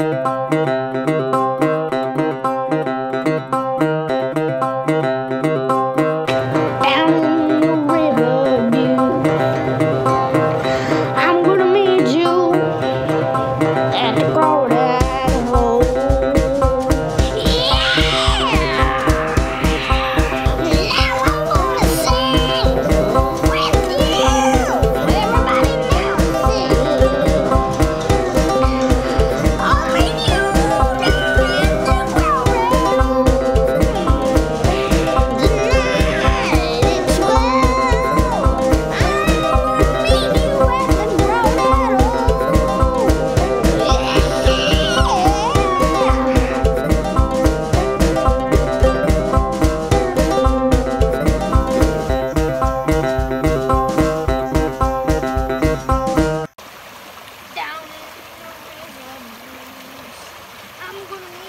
Música I'm going